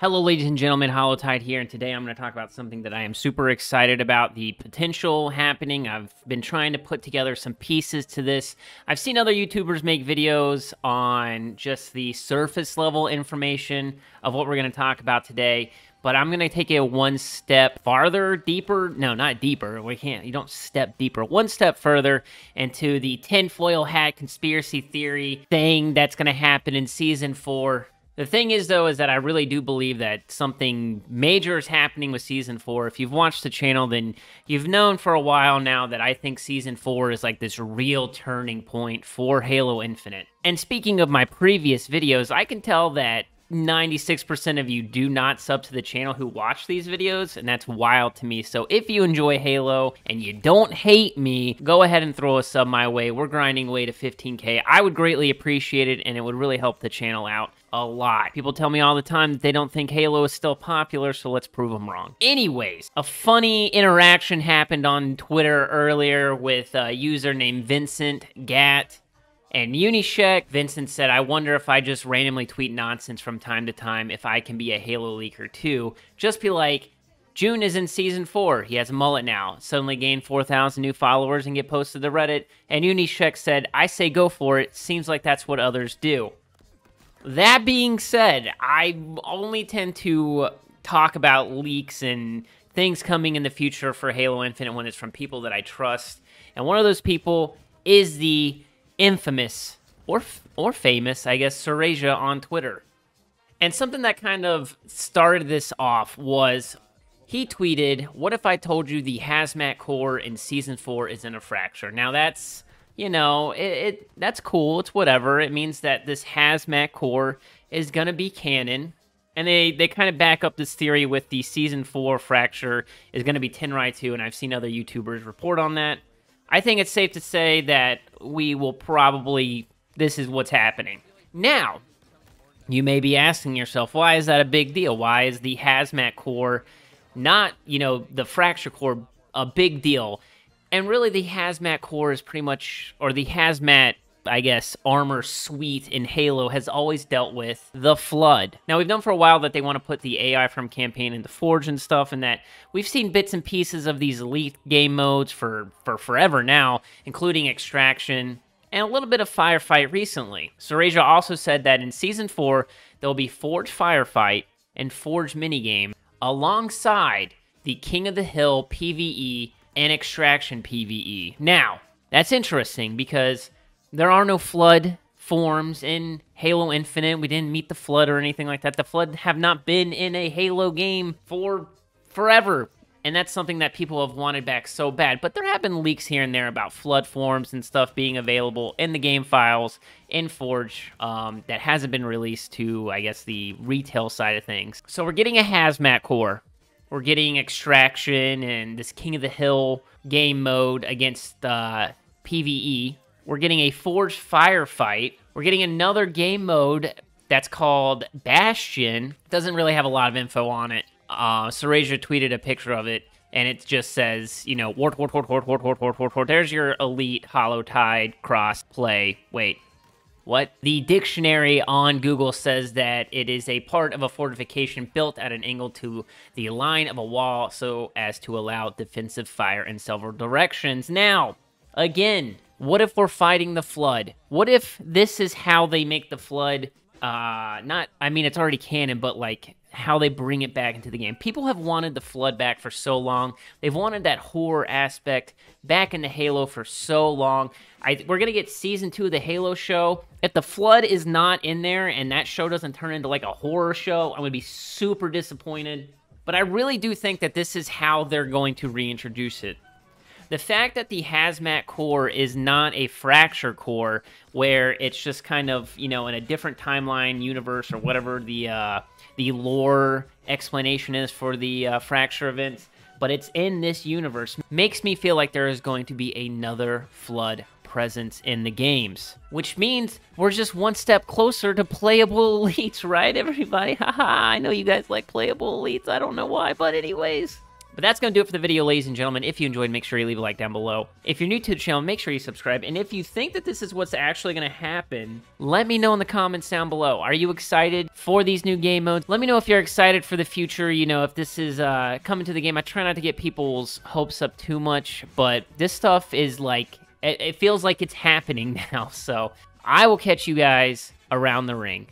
Hello, ladies and gentlemen, Hollowtide here, and today I'm going to talk about something that I am super excited about the potential happening. I've been trying to put together some pieces to this. I've seen other YouTubers make videos on just the surface level information of what we're going to talk about today, but I'm going to take it one step farther, deeper. No, not deeper. We can't, you don't step deeper. One step further into the tinfoil hat conspiracy theory thing that's going to happen in season four the thing is, though, is that I really do believe that something major is happening with season four. If you've watched the channel, then you've known for a while now that I think season four is like this real turning point for Halo Infinite. And speaking of my previous videos, I can tell that 96% of you do not sub to the channel who watch these videos, and that's wild to me. So if you enjoy Halo and you don't hate me, go ahead and throw a sub my way. We're grinding away to 15k. I would greatly appreciate it, and it would really help the channel out a lot. People tell me all the time that they don't think Halo is still popular, so let's prove them wrong. Anyways, a funny interaction happened on Twitter earlier with a user named Vincent Gat and Unyshek, Vincent said, I wonder if I just randomly tweet nonsense from time to time if I can be a Halo leaker too. Just be like, Jun is in season four. He has a mullet now. Suddenly gained 4,000 new followers and get posted to Reddit. And Unyshek said, I say go for it. Seems like that's what others do. That being said, I only tend to talk about leaks and things coming in the future for Halo Infinite when it's from people that I trust. And one of those people is the infamous or or famous, I guess, Surasia on Twitter. And something that kind of started this off was he tweeted, "What if I told you the hazmat core in season 4 is in a fracture?" Now that's, you know, it, it that's cool. It's whatever. It means that this hazmat core is to be canon. And they, they kind of back up this theory with the season 4 fracture is to be Tenrai 2 and I've seen other YouTubers report on that. I think it's safe to say that we will probably, this is what's happening. Now, you may be asking yourself, why is that a big deal? Why is the hazmat core not, you know, the fracture core a big deal? And really, the hazmat core is pretty much, or the hazmat I guess, armor suite in Halo has always dealt with the Flood. Now, we've known for a while that they want to put the AI from campaign into Forge and stuff, and that we've seen bits and pieces of these elite game modes for, for forever now, including Extraction and a little bit of Firefight recently. Surasia also said that in Season 4, there'll be Forge Firefight and Forge minigame alongside the King of the Hill PvE and Extraction PvE. Now, that's interesting because there are no flood forms in Halo Infinite. We didn't meet the flood or anything like that. The flood have not been in a Halo game for forever. And that's something that people have wanted back so bad. But there have been leaks here and there about flood forms and stuff being available in the game files in Forge um, that hasn't been released to, I guess, the retail side of things. So we're getting a hazmat core. We're getting extraction and this King of the Hill game mode against uh, PvE we're getting a Forged Firefight. We're getting another game mode that's called Bastion. Doesn't really have a lot of info on it. Uh, tweeted a picture of it, and it just says, you know, wart, wart, wart, wart, wart, wart, wart, wart, wart. There's your elite Hollowtide cross play. Wait, what? The dictionary on Google says that it is a part of a fortification built at an angle to the line of a wall so as to allow defensive fire in several directions. Now, again, what if we're fighting the flood? What if this is how they make the flood uh not I mean it's already canon, but like how they bring it back into the game. People have wanted the flood back for so long. They've wanted that horror aspect back into Halo for so long. I, we're gonna get season two of the Halo show. If the flood is not in there and that show doesn't turn into like a horror show, I'm gonna be super disappointed. But I really do think that this is how they're going to reintroduce it the fact that the hazmat core is not a fracture core where it's just kind of you know in a different timeline universe or whatever the uh, the lore explanation is for the uh, fracture events but it's in this universe makes me feel like there is going to be another flood presence in the games. Which means we're just one step closer to playable elites right everybody? Haha i know you guys like playable elites. I don't know why but anyways But that's going to do it for the video, ladies and gentlemen. If you enjoyed, make sure you leave a like down below. If you're new to the channel, make sure you subscribe. And if you think that this is what's actually going to happen, let me know in the comments down below. Are you excited for these new game modes? Let me know if you're excited for the future. You know, if this is uh, coming to the game. I try not to get people's hopes up too much, but this stuff is like, it, it feels like it's happening now. So I will catch you guys around the ring.